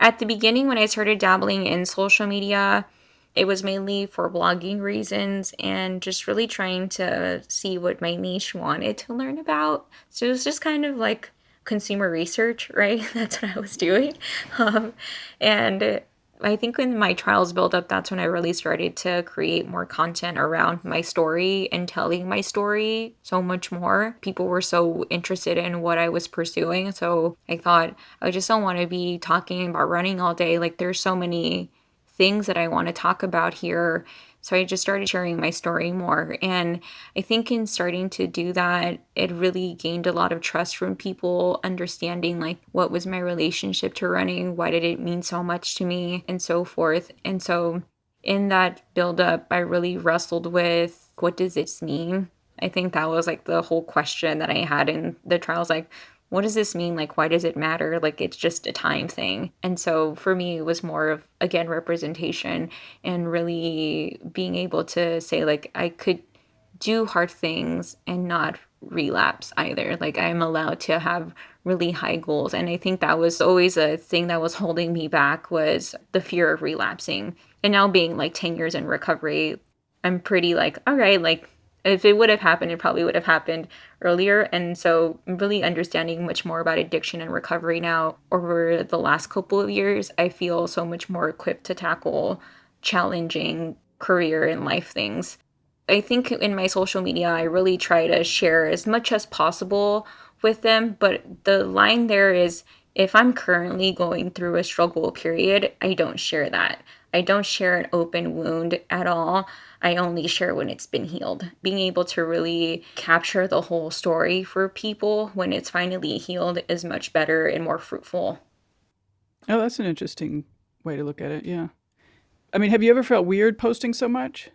At the beginning, when I started dabbling in social media, it was mainly for blogging reasons and just really trying to see what my niche wanted to learn about. So it was just kind of like consumer research, right? That's what I was doing. Um, and I think when my trials built up, that's when I really started to create more content around my story and telling my story so much more. People were so interested in what I was pursuing. So I thought, I just don't want to be talking about running all day. Like, there's so many things that I want to talk about here so I just started sharing my story more. And I think in starting to do that, it really gained a lot of trust from people, understanding like what was my relationship to running, why did it mean so much to me, and so forth. And so in that build up, I really wrestled with what does this mean? I think that was like the whole question that I had in the trials like, what does this mean? Like, why does it matter? Like, it's just a time thing. And so for me, it was more of, again, representation and really being able to say, like, I could do hard things and not relapse either. Like, I'm allowed to have really high goals. And I think that was always a thing that was holding me back was the fear of relapsing. And now being like 10 years in recovery, I'm pretty like, all right, like, if it would have happened, it probably would have happened earlier. And so, really understanding much more about addiction and recovery now over the last couple of years, I feel so much more equipped to tackle challenging career and life things. I think in my social media, I really try to share as much as possible with them. But the line there is if I'm currently going through a struggle period, I don't share that. I don't share an open wound at all. I only share when it's been healed. Being able to really capture the whole story for people when it's finally healed is much better and more fruitful. Oh, that's an interesting way to look at it. Yeah. I mean, have you ever felt weird posting so much?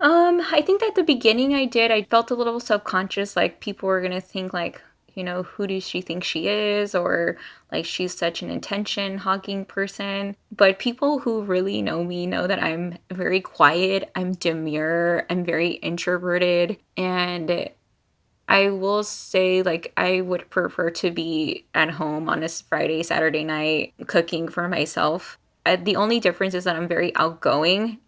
Um, I think at the beginning I did. I felt a little subconscious like people were going to think like, you know, who does she think she is? Or like she's such an attention hogging person. But people who really know me know that I'm very quiet, I'm demure, I'm very introverted. And I will say, like, I would prefer to be at home on a Friday, Saturday night cooking for myself. Uh, the only difference is that I'm very outgoing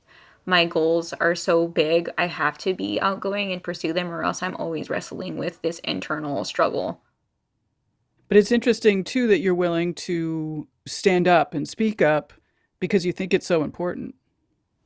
my goals are so big, I have to be outgoing and pursue them, or else I'm always wrestling with this internal struggle. But it's interesting, too, that you're willing to stand up and speak up because you think it's so important.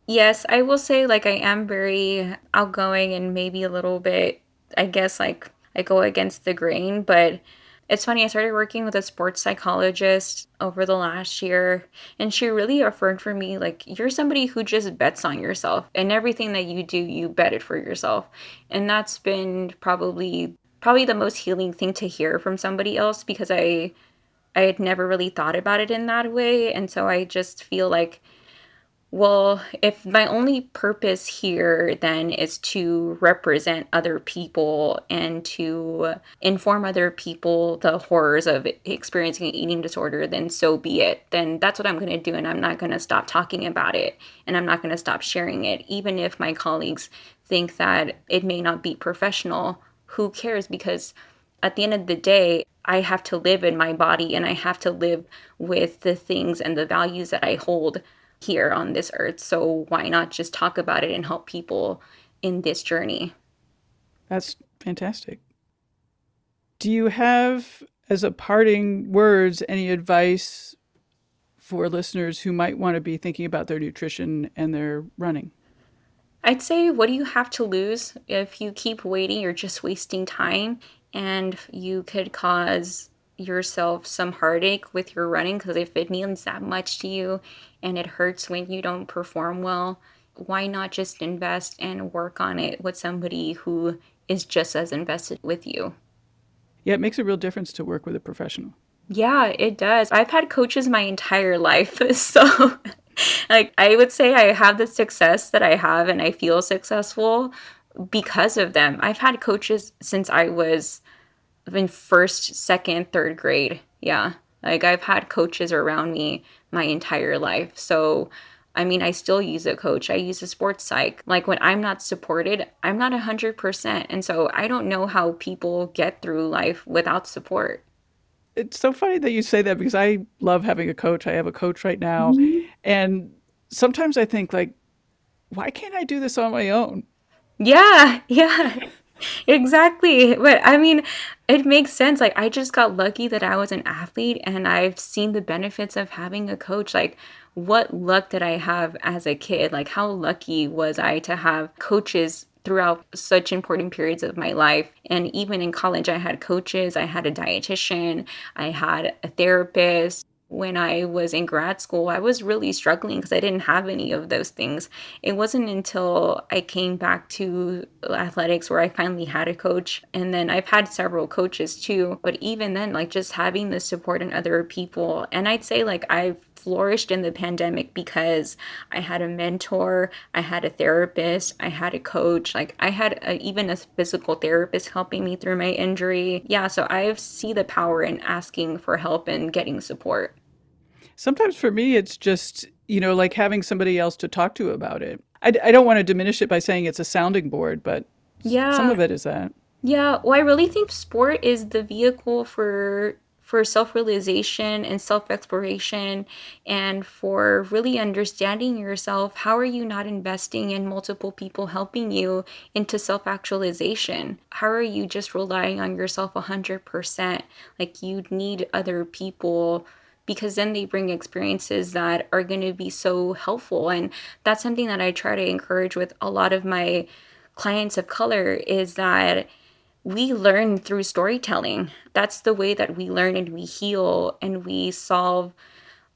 Yes, I will say, like, I am very outgoing and maybe a little bit, I guess, like, I go against the grain, but it's funny, I started working with a sports psychologist over the last year, and she really affirmed for me like, you're somebody who just bets on yourself, and everything that you do, you bet it for yourself. And that's been probably probably the most healing thing to hear from somebody else because I I had never really thought about it in that way and so I just feel like well, if my only purpose here then is to represent other people and to inform other people the horrors of experiencing an eating disorder, then so be it. Then that's what I'm going to do. And I'm not going to stop talking about it. And I'm not going to stop sharing it. Even if my colleagues think that it may not be professional, who cares? Because at the end of the day, I have to live in my body and I have to live with the things and the values that I hold here on this earth. So why not just talk about it and help people in this journey? That's fantastic. Do you have, as a parting words, any advice for listeners who might want to be thinking about their nutrition and their running? I'd say, what do you have to lose? If you keep waiting, you're just wasting time and you could cause yourself some heartache with your running because if it means that much to you and it hurts when you don't perform well, why not just invest and work on it with somebody who is just as invested with you? Yeah, it makes a real difference to work with a professional. Yeah, it does. I've had coaches my entire life. So, like, I would say I have the success that I have and I feel successful because of them. I've had coaches since I was in first, second, third grade. Yeah. Like I've had coaches around me my entire life. So, I mean, I still use a coach. I use a sports psych. Like when I'm not supported, I'm not 100%. And so I don't know how people get through life without support. It's so funny that you say that because I love having a coach. I have a coach right now. Mm-hmm. And sometimes I think like why can't I do this on my own? Yeah, yeah. Exactly. But I mean, it makes sense. Like, I just got lucky that I was an athlete and I've seen the benefits of having a coach. Like, what luck did I have as a kid? Like, how lucky was I to have coaches throughout such important periods of my life. And even in college, I had coaches, I had a dietitian, I had a therapist, when I was in grad school, I was really struggling because I didn't have any of those things. It wasn't until I came back to athletics where I finally had a coach. And then I've had several coaches too. But even then, like just having the support in other people, and I'd say like I've flourished in the pandemic because I had a mentor, I had a therapist, I had a coach, like I had a, even a physical therapist helping me through my injury. Yeah, so I see the power in asking for help and getting support. Sometimes for me, it's just, you know, like having somebody else to talk to about it. I, I don't want to diminish it by saying it's a sounding board, but yeah, some of it is that. Yeah, well, I really think sport is the vehicle for for self realization and self exploration and for really understanding yourself. How are you not investing in multiple people helping you into self actualization? How are you just relying on yourself 100%? Like you need other people because then they bring experiences that are going to be so helpful and that's something that I try to encourage with a lot of my clients of color is that we learn through storytelling. That's the way that we learn and we heal and we solve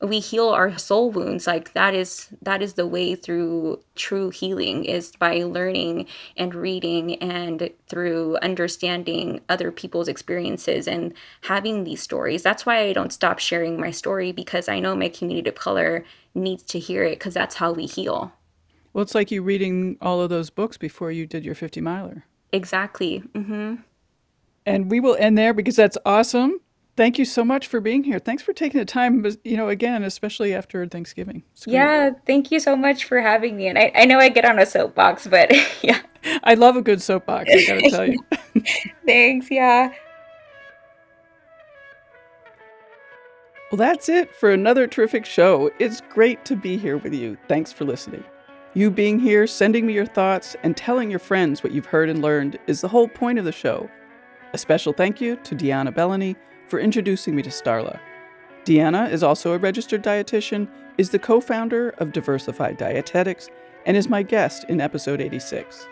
we heal our soul wounds like that is that is the way through true healing is by learning and reading and through understanding other people's experiences and having these stories that's why i don't stop sharing my story because i know my community of color needs to hear it because that's how we heal well it's like you reading all of those books before you did your 50 miler Exactly. Mm-hmm. And we will end there because that's awesome. Thank you so much for being here. Thanks for taking the time, you know, again, especially after Thanksgiving. Yeah, thank you so much for having me. And I, I know I get on a soapbox, but yeah. I love a good soapbox, I gotta tell you. Thanks, yeah. Well, that's it for another terrific show. It's great to be here with you. Thanks for listening. You being here, sending me your thoughts, and telling your friends what you've heard and learned is the whole point of the show. A special thank you to Deanna Belleny for introducing me to Starla. Deanna is also a registered dietitian, is the co founder of Diversified Dietetics, and is my guest in episode 86.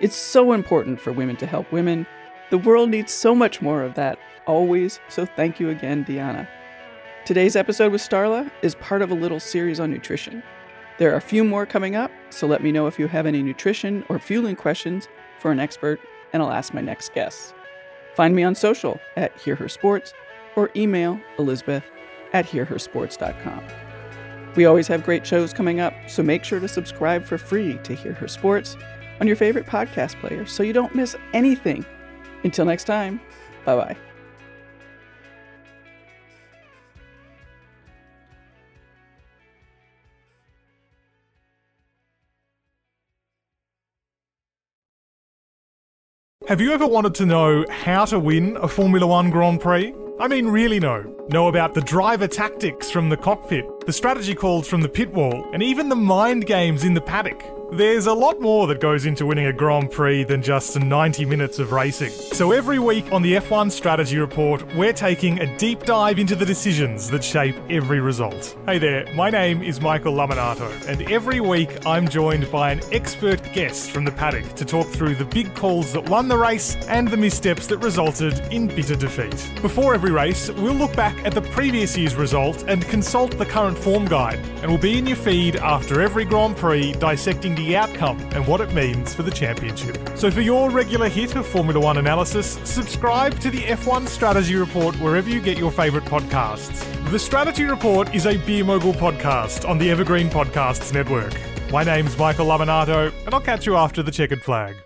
It's so important for women to help women. The world needs so much more of that, always, so thank you again, Deanna. Today's episode with Starla is part of a little series on nutrition. There are a few more coming up, so let me know if you have any nutrition or fueling questions for an expert, and I'll ask my next guests. Find me on social at Hear Her Sports or email Elizabeth at hearhersports.com. We always have great shows coming up, so make sure to subscribe for free to Hear Her Sports on your favorite podcast player so you don't miss anything. Until next time, bye bye. Have you ever wanted to know how to win a Formula One Grand Prix? I mean, really know. Know about the driver tactics from the cockpit, the strategy calls from the pit wall, and even the mind games in the paddock. There's a lot more that goes into winning a Grand Prix than just 90 minutes of racing. So every week on the F1 Strategy Report, we're taking a deep dive into the decisions that shape every result. Hey there, my name is Michael Lamonato, and every week I'm joined by an expert guest from the paddock to talk through the big calls that won the race and the missteps that resulted in bitter defeat. Before every race, we'll look back at the previous year's result and consult the current form guide, and we'll be in your feed after every Grand Prix dissecting the outcome and what it means for the championship. So for your regular hit of Formula One analysis, subscribe to the F1 Strategy Report wherever you get your favourite podcasts. The Strategy Report is a Beer Mogul podcast on the Evergreen Podcasts Network. My name's Michael Lamonato, and I'll catch you after the checkered flag.